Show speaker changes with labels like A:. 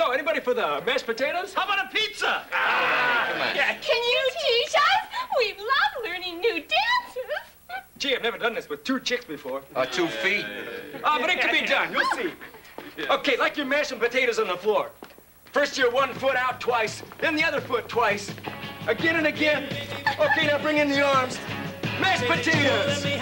A: So, anybody for the mashed potatoes?
B: How about a pizza?
C: Yeah, Can you teach us? We love learning new dances.
A: Gee, I've never done this with two chicks before.
D: Uh, two feet.
A: Ah, but it can be done. You'll see. Okay, like you're mashing potatoes on the floor. First you're one foot out twice, then the other foot twice. Again and again. Okay, now bring in the arms. Mashed potatoes.